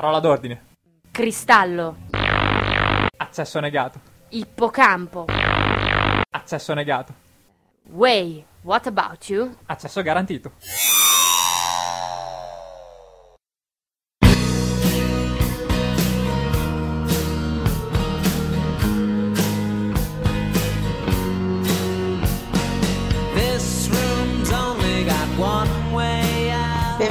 Parola d'ordine. Cristallo. Accesso negato. Ippocampo. Accesso negato. Way. What about you? Accesso garantito.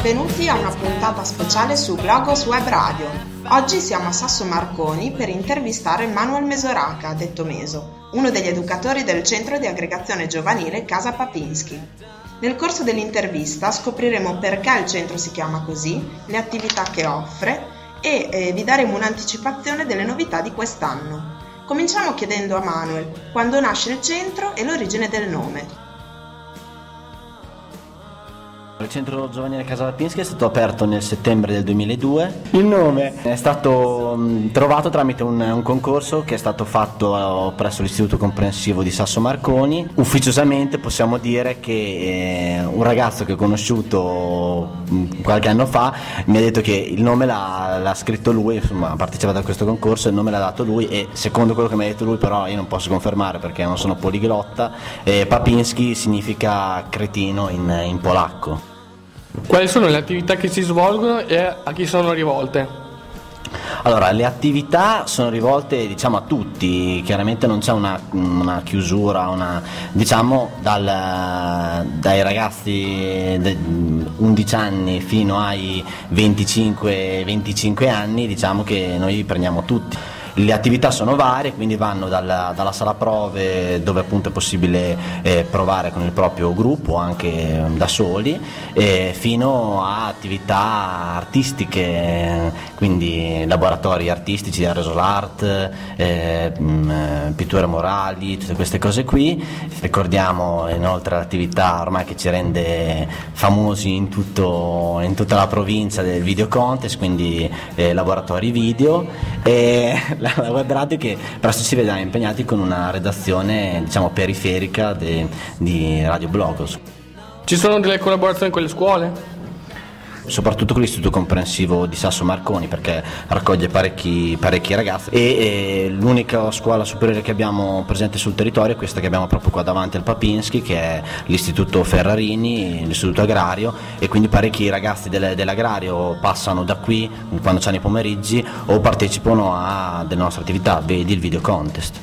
Benvenuti a una puntata speciale su Glogos Web Radio. Oggi siamo a Sasso Marconi per intervistare Manuel Mesoraca, detto Meso, uno degli educatori del centro di aggregazione giovanile Casa Papinski. Nel corso dell'intervista scopriremo perché il centro si chiama così, le attività che offre e eh, vi daremo un'anticipazione delle novità di quest'anno. Cominciamo chiedendo a Manuel quando nasce il centro e l'origine del nome. Il centro giovanile Casa Lapinski è stato aperto nel settembre del 2002. Il nome è stato mh, trovato tramite un, un, concorso che è stato fatto presso l'Istituto Comprensivo di Sasso Marconi. Ufficiosamente possiamo dire che eh, un ragazzo che ho conosciuto mh, qualche anno fa mi ha detto che il nome l'ha, l'ha scritto lui, insomma ha partecipato a questo concorso, il nome l'ha dato lui e secondo quello che mi ha detto lui però io non posso confermare perché non sono poliglotta, eh, Papinski significa cretino in, in polacco. Quali sono le attività che si svolgono e a chi sono rivolte? Allora, le attività sono rivolte diciamo, a tutti, chiaramente non c'è una, una chiusura, una, diciamo dal, dai ragazzi di 11 anni fino ai 25-25 anni, diciamo che noi prendiamo tutti. Le attività sono varie, quindi vanno dalla, dalla sala prove dove appunto è possibile eh, provare con il proprio gruppo, anche eh, da soli, eh, fino a attività artistiche, quindi laboratori artistici, aerosol art, eh, mm, pitture morali, tutte queste cose qui. Ricordiamo inoltre l'attività ormai che ci rende famosi in, tutto, in tutta la provincia del video contest, quindi eh, laboratori video. E la, la web radio che presto si vedrà impegnati con una redazione diciamo periferica de, di Radio Blogos. Ci sono delle collaborazioni con le scuole? Soprattutto con l'istituto comprensivo di Sasso Marconi perché raccoglie parecchi, parecchi ragazzi e, e, l'unica scuola superiore che abbiamo presente sul territorio è questa che abbiamo proprio qua davanti al Papinski che è l'istituto Ferrarini, l'istituto agrario e quindi parecchi ragazzi del, dell'agrario passano da qui quando c'hanno i pomeriggi o partecipano a delle nostre attività, vedi il video contest.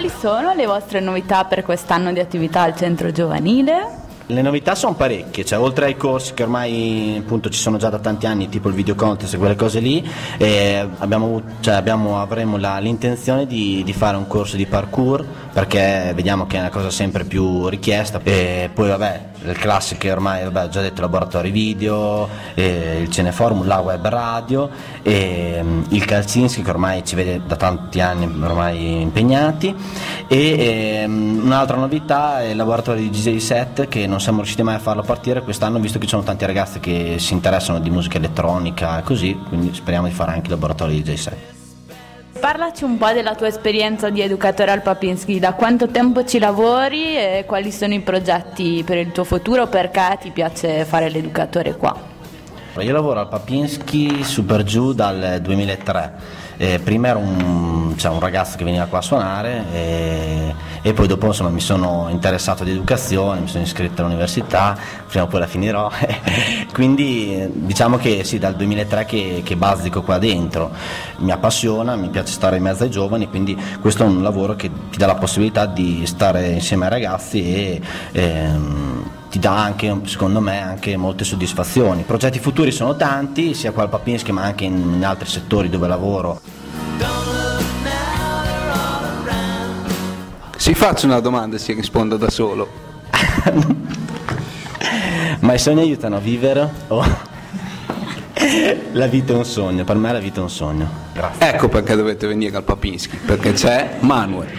Quali sono le vostre novità per quest'anno di attività al centro giovanile? Le novità sono parecchie, cioè, oltre ai corsi che ormai appunto, ci sono già da tanti anni, tipo il video contest e quelle cose lì, eh, abbiamo, cioè, abbiamo, avremo la, l'intenzione di, di, fare un corso di parkour perché vediamo che è una cosa sempre più richiesta e poi vabbè le classiche ormai vabbè, ho già detto laboratori video, eh, il Ceneforum, la web radio e um, il Kalcinski che ormai ci vede da tanti anni ormai impegnati e um, un'altra novità è il laboratorio di DJ set che non siamo riusciti mai a farlo partire quest'anno visto che ci sono tanti ragazzi che si interessano di musica elettronica e così, quindi speriamo di fare anche il laboratorio di DJ set. Parlaci un po' della tua esperienza di educatore al Papinski, da quanto tempo ci lavori e quali sono i progetti per il tuo futuro, perché ti piace fare l'educatore qua? Io lavoro al Papinski Super Giù dal 2003 eh, prima ero un, cioè, un, ragazzo che veniva qua a suonare e, poi dopo insomma, mi sono interessato di educazione, mi sono iscritto all'università, prima o poi la finirò, quindi diciamo che sì, dal 2003 che, che bazzico qua dentro, mi appassiona, mi piace stare in mezzo ai giovani, quindi questo è un lavoro che ti dà la possibilità di stare insieme ai ragazzi e... Ehm, ti dà anche, secondo me, anche molte soddisfazioni. Progetti futuri sono tanti, sia qua al Papinski ma anche in altri settori dove lavoro. Si faccia una domanda e si risponda da solo. ma i sogni aiutano a vivere? Oh. La vita è un sogno, per me la vita è un sogno. Grazie. Ecco perché dovete venire al Papinski, perché c'è Manuel.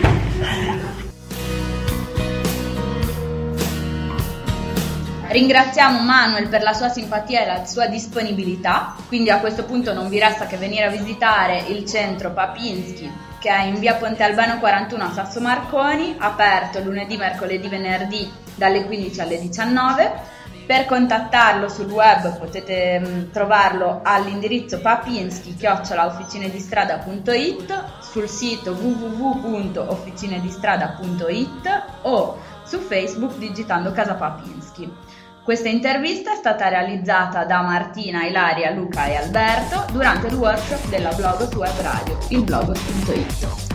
Ringraziamo Manuel per la sua simpatia e la sua disponibilità, quindi a questo punto non vi resta che venire a visitare il centro Papinski che è in via Ponte Albano 41 a Sasso Marconi, aperto lunedì, mercoledì, venerdì dalle 15 alle 19. Per contattarlo sul web potete mh, trovarlo all'indirizzo papinski-officinedistrada.it, sul sito www.officinedistrada.it o su Facebook digitando Casa Papinski. Questa intervista è stata realizzata da Martina, Ilaria, Luca e Alberto durante il workshop della Blogos Web Radio, il blogos.it.